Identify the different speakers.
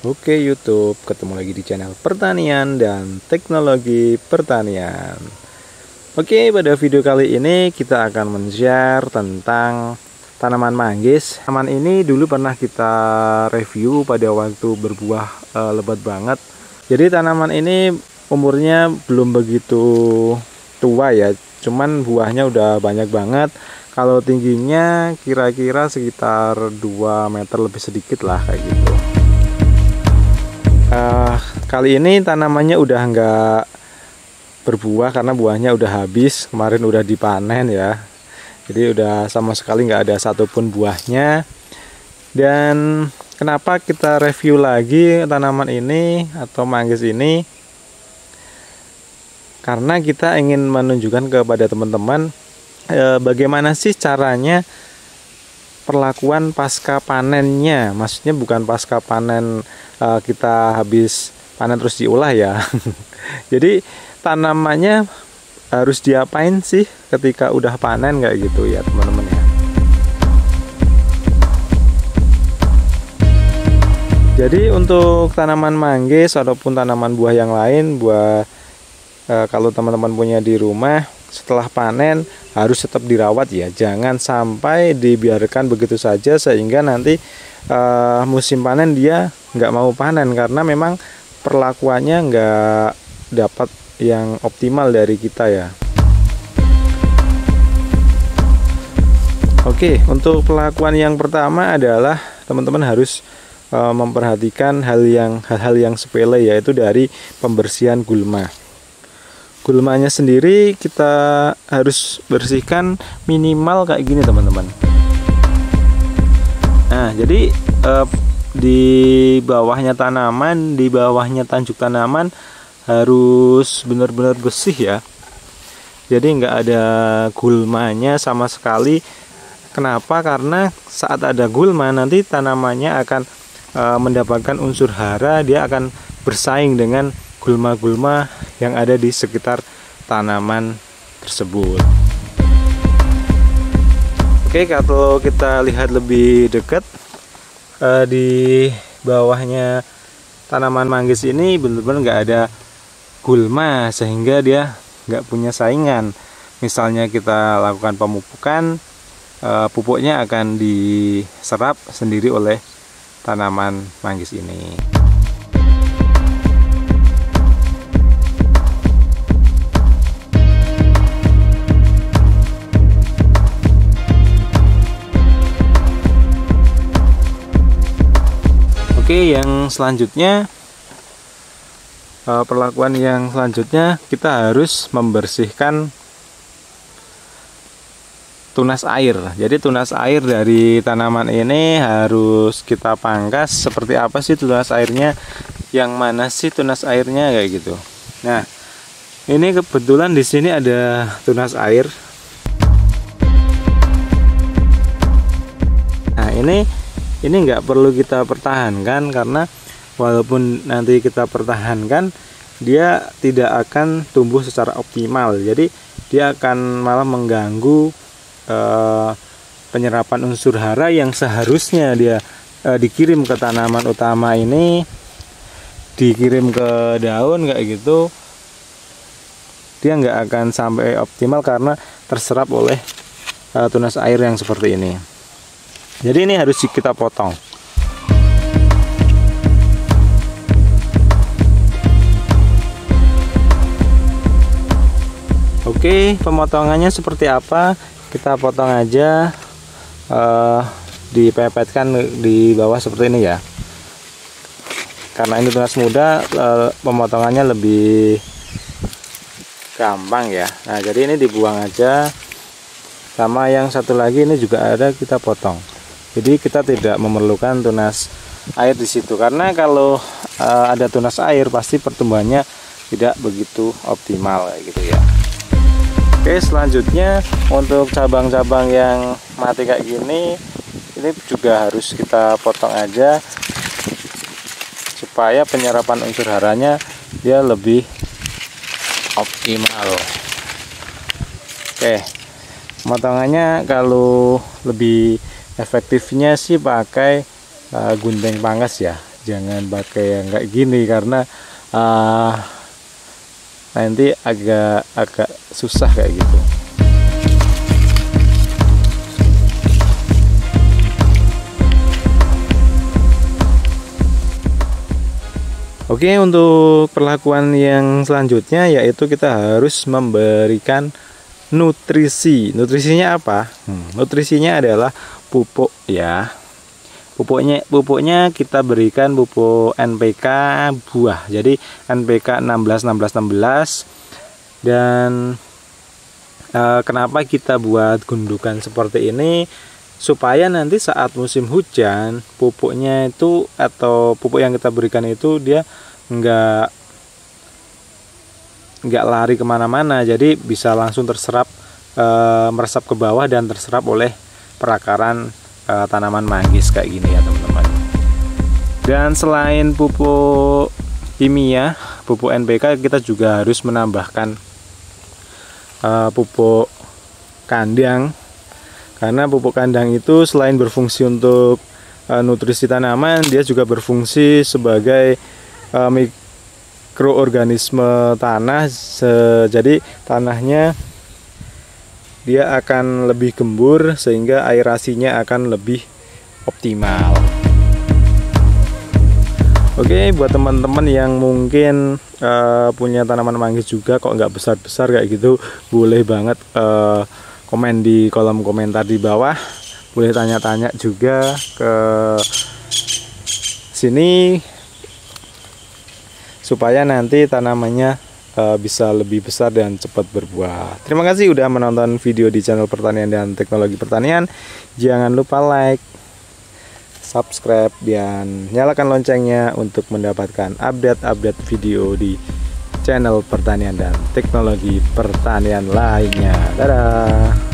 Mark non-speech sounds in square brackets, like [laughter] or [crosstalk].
Speaker 1: Oke YouTube, ketemu lagi di channel pertanian dan teknologi pertanian. Oke, pada video kali ini kita akan men-share tentang tanaman manggis. Tanaman ini dulu pernah kita review pada waktu berbuah e, lebat banget. Jadi tanaman ini umurnya belum begitu tua ya. Cuman buahnya udah banyak banget. Kalau tingginya kira-kira sekitar 2 meter lebih sedikit lah kayak gitu uh, kali ini tanamannya udah enggak berbuah karena buahnya udah habis kemarin udah dipanen ya. Jadi udah sama sekali nggak ada satupun buahnya. Dan kenapa kita review lagi tanaman ini atau manggis ini? Karena kita ingin menunjukkan kepada teman-teman e, bagaimana sih caranya perlakuan pasca panennya. Maksudnya bukan pasca panen uh, kita habis panen terus diolah ya. [laughs] Jadi tanamannya harus diapain sih ketika udah panen kayak gitu ya teman-teman ya? Jadi untuk tanaman manggis ataupun tanaman buah yang lain buah e, kalau teman-teman punya di rumah setelah panen harus tetap dirawat ya. Jangan sampai dibiarkan begitu saja sehingga nanti uh, musim panen dia nggak mau panen karena memang perlakuannya nggak dapat yang optimal dari kita ya. Oke untuk perlakuan yang pertama adalah teman-teman harus uh, memperhatikan hal yang hal-hal yang sepele yaitu dari pembersihan gulma gulmanya sendiri kita harus bersihkan minimal kayak gini teman-teman. Nah jadi eh, di bawahnya tanaman di bawahnya tanjuk tanaman harus benar-benar bersih ya. Jadi nggak ada gulmanya sama sekali. Kenapa? Karena saat ada gulma nanti tanamannya akan e, mendapatkan unsur hara dia akan bersaing dengan gulma-gulma yang ada di sekitar tanaman tersebut. Oke, kalau kita lihat lebih dekat eh, di bawahnya tanaman manggis ini benar-benar nggak ada gulma sehingga dia nggak punya saingan. Misalnya kita lakukan pemupukan, eh, pupuknya akan diserap sendiri oleh tanaman manggis ini. Oke, yang selanjutnya eh, perlakuan yang selanjutnya kita harus membersihkan tunas air. Jadi tunas air dari tanaman ini harus kita pangkas. Seperti apa sih tunas airnya? Yang mana sih tunas airnya kayak gitu. Nah, ini kebetulan di sini ada tunas air. Nah, ini ini nggak perlu kita pertahankan karena walaupun nanti kita pertahankan dia tidak akan tumbuh secara optimal. Jadi dia akan malah mengganggu eh, penyerapan unsur hara yang seharusnya dia eh, dikirim ke tanaman utama ini dikirim ke daun kayak gitu dia nggak akan sampai optimal karena terserap oleh eh, tunas air yang seperti ini jadi ini harus kita potong. Oke pemotongannya seperti apa? Kita potong aja uh, dipepetkan di bawah seperti ini ya. Karena ini tunas muda uh, pemotongannya lebih gampang ya. Nah jadi ini dibuang aja. Sama yang satu lagi ini juga ada kita potong jadi kita tidak memerlukan tunas air di situ. Karena kalau uh, ada tunas air pasti pertumbuhannya tidak begitu optimal kayak gitu ya. Oke selanjutnya untuk cabang-cabang yang mati kayak gini ini juga harus kita potong aja supaya penyerapan unsur haranya dia lebih optimal. Oke potongannya kalau lebih efektifnya sih pakai uh, gunting pangkas ya. Jangan pakai yang kayak gini karena uh, nanti agak agak susah kayak gitu. Oke untuk perlakuan yang selanjutnya yaitu kita harus memberikan nutrisi. Nutrisinya apa? Hmm, nutrisinya adalah pupuk ya. Pupuknya pupuknya kita berikan pupuk NPK buah. Jadi NPK 16 16 16 dan e, kenapa kita buat gundukan seperti ini? Supaya nanti saat musim hujan pupuknya itu atau pupuk yang kita berikan itu dia enggak nggak lari ke mana-mana. Jadi bisa langsung terserap e, meresap ke bawah dan terserap oleh perakaran e, tanaman manggis kayak gini ya teman-teman. Dan selain pupuk kimia pupuk NPK kita juga harus menambahkan e, pupuk kandang. Karena pupuk kandang itu selain berfungsi untuk e, nutrisi tanaman dia juga berfungsi sebagai e, mikroorganisme tanah. Jadi tanahnya dia akan lebih gembur sehingga aerasinya akan lebih optimal. Oke buat teman-teman yang mungkin uh, punya tanaman manggis juga kok nggak besar-besar kayak gitu boleh banget uh, komen di kolom komentar di bawah. Boleh tanya-tanya juga ke sini supaya nanti tanamannya uh, bisa lebih besar dan cepat berbuah. Terima kasih sudah menonton video di channel pertanian dan teknologi pertanian. Jangan lupa like, subscribe dan nyalakan loncengnya untuk mendapatkan update-update video di channel pertanian dan teknologi pertanian lainnya. Dadah.